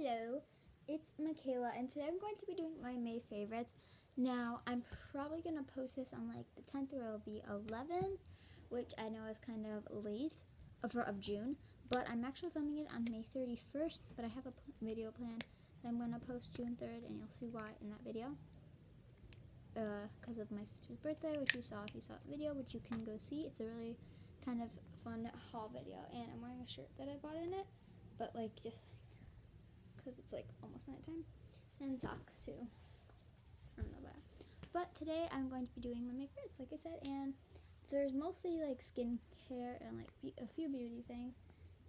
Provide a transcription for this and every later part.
Hello, it's Michaela, and today I'm going to be doing my May favorites. Now, I'm probably going to post this on like the 10th or the 11th, which I know is kind of late of, of June, but I'm actually filming it on May 31st, but I have a video plan that I'm going to post June 3rd, and you'll see why in that video. Because uh, of my sister's birthday, which you saw if you saw the video, which you can go see. It's a really kind of fun haul video, and I'm wearing a shirt that I bought in it, but like just because it's like almost nighttime, and socks too from the back. But today I'm going to be doing my favorites, like I said, and there's mostly like skincare and like a few beauty things.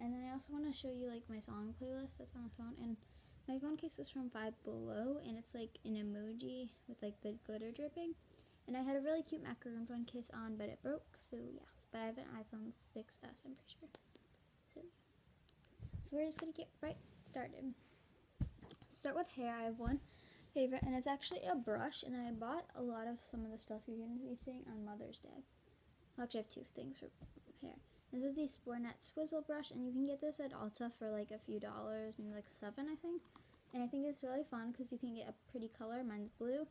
And then I also want to show you like my song playlist that's on my phone. And my phone case is from Five Below, and it's like an emoji with like the glitter dripping. And I had a really cute macaroon phone case on, but it broke, so yeah. But I have an iPhone 6s, I'm pretty sure. So, so we're just gonna get right started start with hair. I have one favorite, and it's actually a brush, and I bought a lot of some of the stuff you're going to be seeing on Mother's Day. Actually, I have two things for hair. This is the Spornette Swizzle brush, and you can get this at Ulta for like a few dollars, maybe like seven, I think. And I think it's really fun because you can get a pretty color. Mine's blue.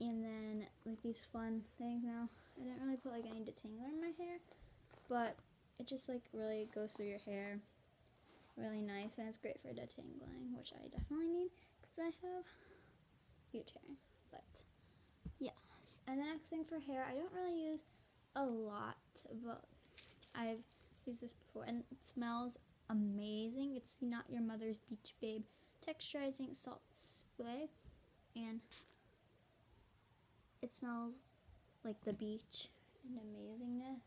And then like these fun things now. I didn't really put like any detangler in my hair, but it just like really goes through your hair really nice and it's great for detangling, which I definitely need because I have huge hair. But yes, and the next thing for hair, I don't really use a lot, but I've used this before and it smells amazing. It's the Not Your Mother's Beach Babe Texturizing Salt Spray, and it smells like the beach and amazingness.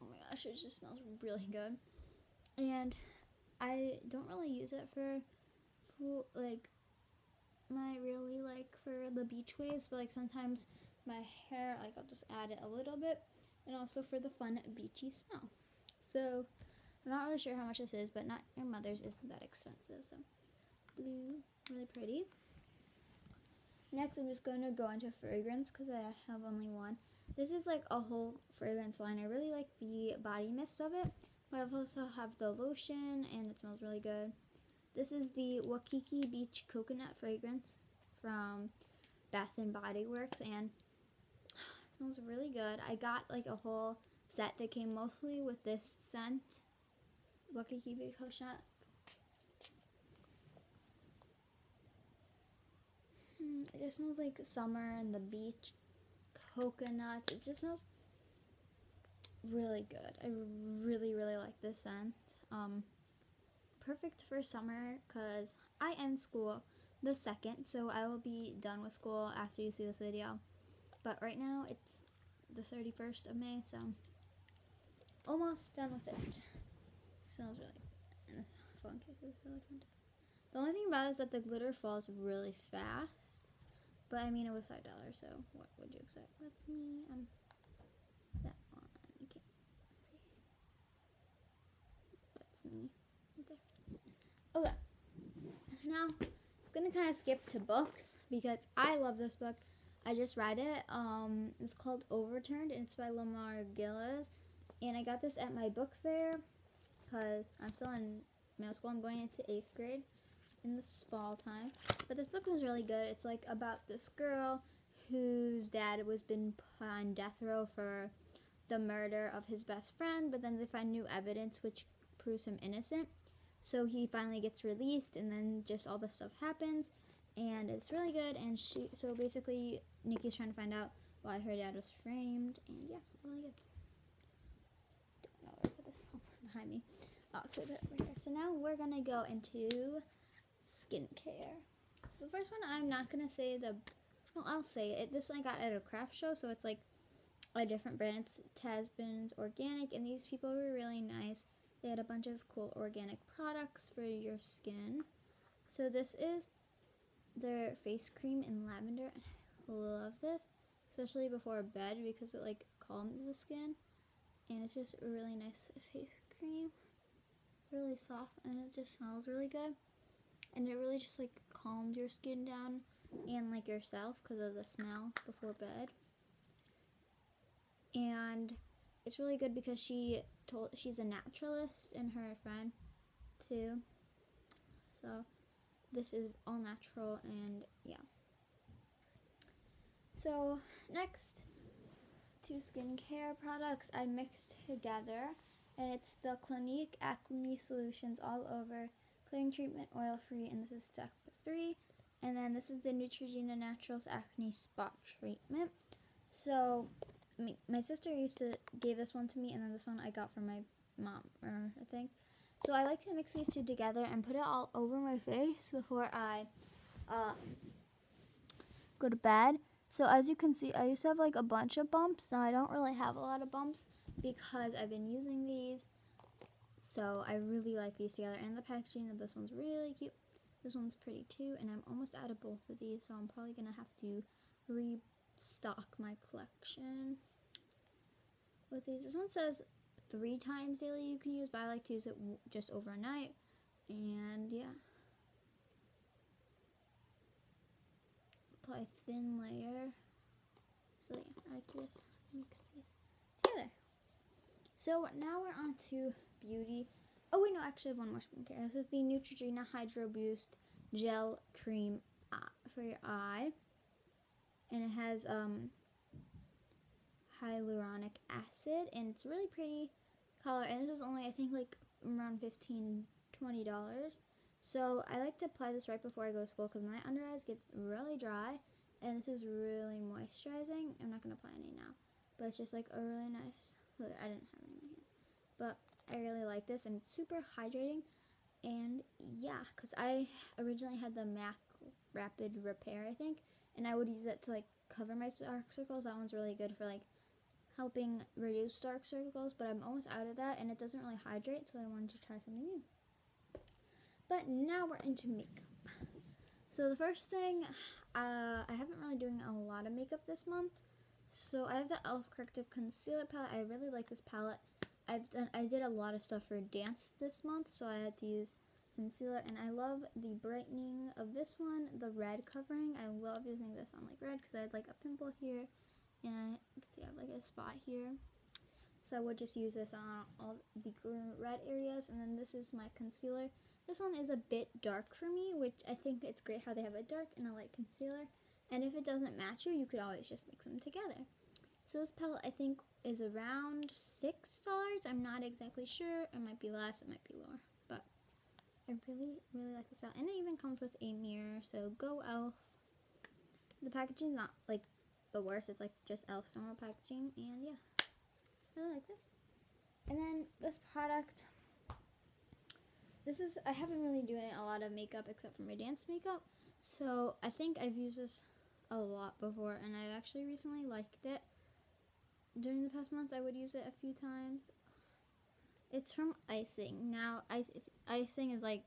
Oh my gosh, it just smells really good. And I don't really use it for like my really like for the beach waves, but like sometimes my hair like I'll just add it a little bit, and also for the fun beachy smell. So I'm not really sure how much this is, but not your mother's isn't that expensive. So blue, really pretty. Next, I'm just going to go into fragrance because I have only one. This is like a whole fragrance line. I really like the body mist of it. We also have the lotion, and it smells really good. This is the Waikiki Beach Coconut Fragrance from Bath and Body Works, and it smells really good. I got like a whole set that came mostly with this scent, Waikiki Beach Coconut. Hmm, it just smells like summer and the beach, coconuts. It just smells really good. I really, really like this scent. Um, perfect for summer because I end school the second, so I will be done with school after you see this video. But right now it's the 31st of May, so almost done with it. Smells really phone. The only thing about it is that the glitter falls really fast. But I mean it was five dollars, so what would you expect? That's me that me. Okay. Now, I'm gonna kind of skip to books because I love this book. I just read it. Um, it's called Overturned and it's by Lamar Giles. And I got this at my book fair because I'm still in middle school. I'm going into eighth grade in this fall time. But this book was really good. It's like about this girl whose dad was been on death row for the murder of his best friend, but then they find new evidence which proves him innocent. So he finally gets released, and then just all this stuff happens, and it's really good. And she, so basically, Nikki's trying to find out why her dad was framed, and yeah, really good. Behind me. So now we're gonna go into skincare. So the first one, I'm not gonna say the, well, I'll say it. This one I got at a craft show, so it's like a different brand. It's Tasman's Organic, and these people were really nice. They had a bunch of cool organic products for your skin. So this is their face cream in lavender. I love this, especially before bed because it like calms the skin. And it's just a really nice face cream. Really soft and it just smells really good. And it really just like calms your skin down and like yourself because of the smell before bed. And it's really good because she told she's a naturalist and her friend too. So this is all natural and yeah. So next, two skincare products I mixed together, and it's the Clinique Acne Solutions All Over Clearing Treatment Oil Free, and this is step three. And then this is the Neutrogena Naturals Acne Spot Treatment. So my, sister used to give this one to me, and then this one I got from my mom, or I think. So I like to mix these two together and put it all over my face before I um, go to bed. So as you can see, I used to have like a bunch of bumps. Now I don't really have a lot of bumps because I've been using these. So I really like these together. And the packaging of this one's really cute. This one's pretty too. And I'm almost out of both of these. So I'm probably going to have to restock my collection with these. This one says three times daily you can use, but I like to use it just overnight. And yeah. Apply thin layer. So yeah, I like to just mix these together. So now we're on to beauty. Oh wait, no, actually I have one more skincare. This is the Neutrogena Hydro Boost Gel Cream uh, for your eye. And it has um, hyaluronic acid and it's really pretty color and this is only I think like around 15 20 dollars. So I like to apply this right before I go to school because my under eyes gets really dry and this is really moisturizing. I'm not gonna apply any now but it's just like a really nice I didn't have any in my hands but I really like this and it's super hydrating and yeah because I originally had the MAC rapid repair I think and I would use it to like cover my dark circles that one's really good for like helping reduce dark circles, but I'm almost out of that and it doesn't really hydrate, so I wanted to try something new. But now we're into makeup. So the first thing, uh, I haven't really doing a lot of makeup this month. So I have the e.l.f. Corrective Concealer Palette. I really like this palette. I've done, I did a lot of stuff for dance this month, so I had to use concealer. And I love the brightening of this one, the red covering. I love using this on like red because I had like a pimple here and I see I have like a spot here. So I would just use this on all the red areas, and then this is my concealer. This one is a bit dark for me, which I think it's great how they have a dark and a light concealer. And if it doesn't match you, you could always just mix them together. So this palette I think is around $6. I'm not exactly sure. It might be less, it might be lower. I really, really like this palette. And it even comes with a mirror, so go e.l.f. The packaging is not like the worst. It's like just e.l.f. normal packaging, and yeah, I really like this. And then this product, this is, I haven't really doing a lot of makeup except for my dance makeup, so I think I've used this a lot before, and I actually recently liked it. During the past month, I would use it a few times. It's from Icing. Now, Icing is like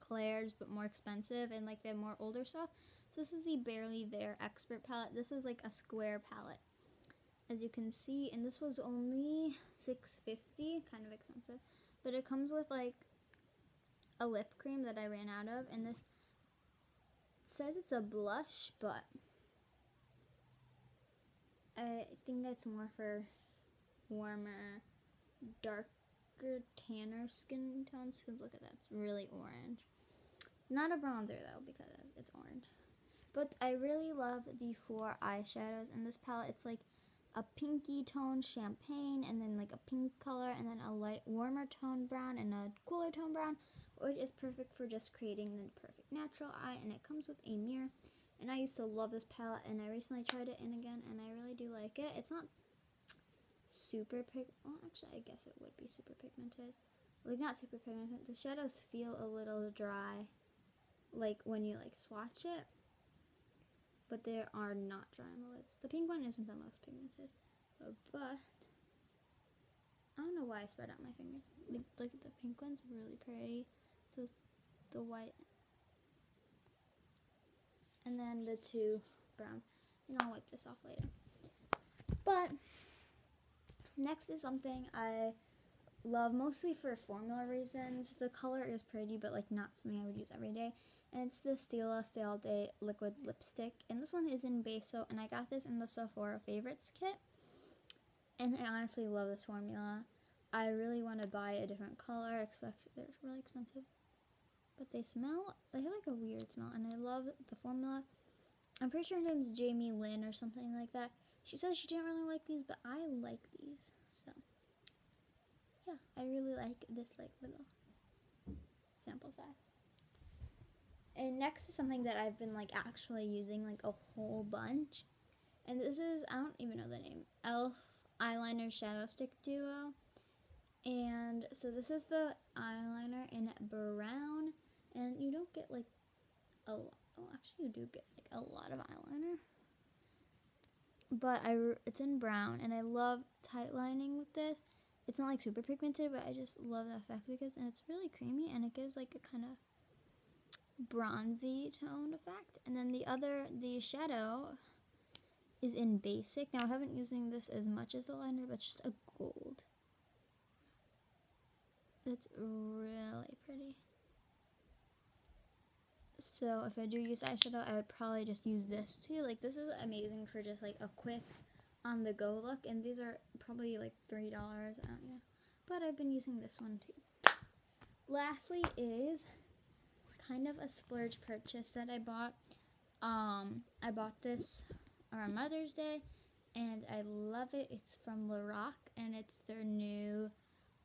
Claire's but more expensive, and like they have more older stuff. So this is the Barely There Expert palette. This is like a square palette, as you can see, and this was only 650 kind of expensive. But it comes with like a lip cream that I ran out of, and this says it's a blush, but I think that's more for warmer, darker, tanner skin tones. Because look at that, it's really orange. Not a bronzer though, because it's orange. But I really love the four eyeshadows in this palette. It's like a pinky tone champagne and then like a pink color and then a light warmer tone brown and a cooler tone brown which is perfect for just creating the perfect natural eye and it comes with a mirror and I used to love this palette and I recently tried it in again and I really do like it. It's not super pig well actually I guess it would be super pigmented. Like not super pigmented. The shadows feel a little dry like when you like swatch it but they are not dry on the lids. The pink one isn't the most pigmented, but I don't know why I spread out my fingers. Like, look at the pink one's really pretty. So the white, and then the two brown, and I'll wipe this off later. But next is something I love mostly for formula reasons. The color is pretty, but like not something I would use every day and it's the Stila Stay All Day Liquid Lipstick. And this one is in Beso, and I got this in the Sephora Favorites kit. And I honestly love this formula. I really want to buy a different color, especially they're really expensive. but they smell, they have like a weird smell, and I love the formula. I'm pretty sure her name's Jamie Lynn or something like that. She says she didn't really like these, but I like these. So, yeah, I really like this like little sample size. And next is something that I've been like actually using like a whole bunch. And this is, I don't even know the name, e.l.f. Eyeliner Shadow Stick Duo. And so this is the eyeliner in brown. And you don't get like a lot. Oh, actually, you do get like a lot of eyeliner. But I, it's in brown, and I love tight lining with this. It's not like super pigmented, but I just love the effect it gives, and it's really creamy, and it gives like a kind of bronzy toned effect. And then the other, the shadow is in basic. Now I haven't using this as much as the liner, but just a gold. It's really pretty. So if I do use eyeshadow, I would probably just use this too. Like this is amazing for just like a quick on the go look. And these are probably like $3, I don't know. But I've been using this one too. Lastly is kind of a splurge purchase that I bought. Um, I bought this around Mother's Day and I love it. It's from Lorac and it's their new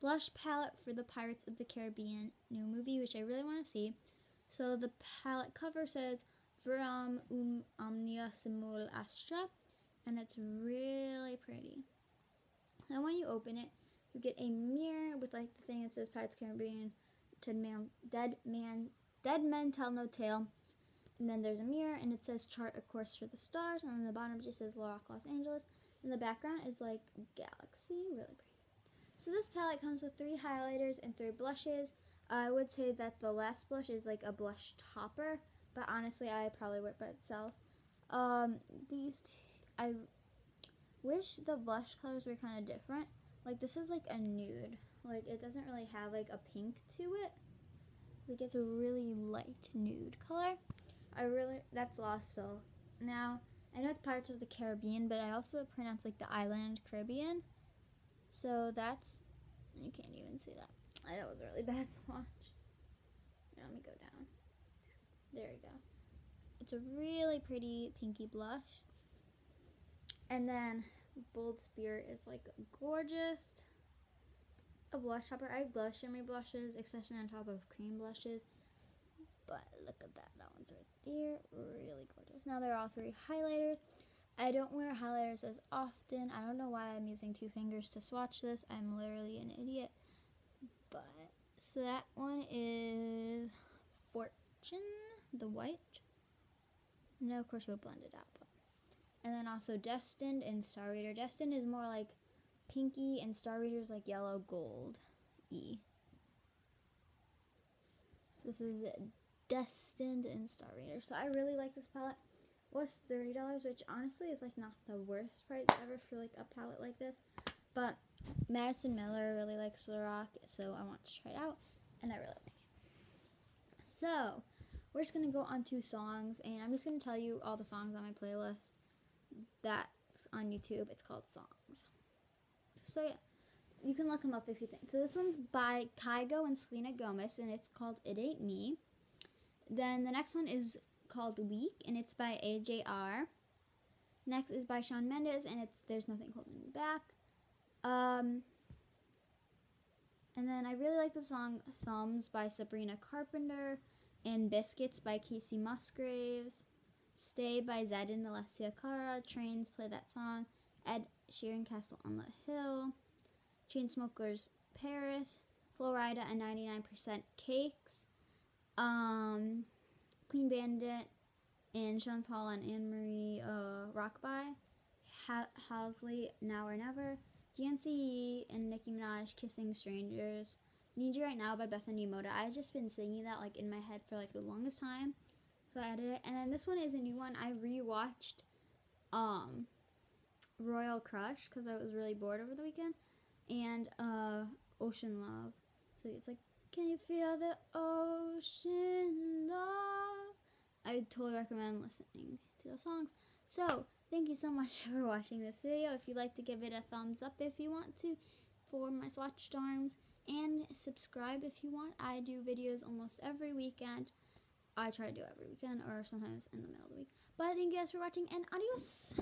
blush palette for the Pirates of the Caribbean new movie, which I really want to see. So the palette cover says Verum um omnia simul astra and it's really pretty. Now when you open it, you get a mirror with like the thing that says Pirates Caribbean, Dead Man, Dead Man Dead Men Tell No Tales. And then there's a mirror and it says chart a course for the stars. And on the bottom it just says Lorac Los Angeles. And the background is like galaxy, really pretty. So this palette comes with three highlighters and three blushes. I would say that the last blush is like a blush topper, but honestly I probably wear it by itself. Um, these, I wish the blush colors were kind of different. Like this is like a nude. Like it doesn't really have like a pink to it. Like it's a really light nude color. I really, that's Lost Soul. Now, I know it's Pirates of the Caribbean, but I also pronounce like the island Caribbean. So that's, you can't even see that. That was a really bad swatch. Now let me go down. There we go. It's a really pretty pinky blush. And then Bold Spirit is like gorgeous a blush topper. I love shimmery blushes, especially on top of cream blushes. But look at that. That one's right there. Really gorgeous. Now they're all three highlighters. I don't wear highlighters as often. I don't know why I'm using two fingers to swatch this. I'm literally an idiot. So that one is Fortune, the white. No, of course we'll blend it out. But. And then also Destined and Star Reader. Destined is more like pinky and Star Reader is like yellow gold E. This is Destined and Star Reader. So I really like this palette. It was $30, which honestly is like not the worst price ever for like a palette like this. But Madison Miller really likes Lorac, so I want to try it out, and I really like it. So, we're just going to go on to songs, and I'm just going to tell you all the songs on my playlist that's on YouTube. It's called Songs. So yeah, you can look them up if you think. So this one's by Kygo and Selena Gomez, and it's called It Ain't Me. Then the next one is called Weak, and it's by AJR. Next is by Shawn Mendes, and it's There's Nothing Holding Me Back. Um, and then I really like the song Thumbs by Sabrina Carpenter, and Biscuits by Kacey Musgraves. Stay by Zedd and Alessia Cara. Train's play that song. Ed Sheeran Castle on the Hill, Chainsmokers Paris, Florida and 99% Cakes, um, Clean Bandit, and Sean Paul and Anne Marie uh, Rockabye, ha- Halsey Now or Never, DNCE and Nicki Minaj Kissing Strangers, Need You Right Now by Bethany Mota. I've just been singing that like in my head for like the longest time. So I added it. And then this one is a new one. I rewatched um Royal Crush because I was really bored over the weekend, and uh, Ocean Love. So it's like, can you feel the ocean love? I totally recommend listening to those songs. So thank you so much for watching this video. If you'd like to give it a thumbs up if you want to for my swatch storms. and subscribe if you want. I do videos almost every weekend. I try to do every weekend or sometimes in the middle of the week. But thank you guys for watching and adios.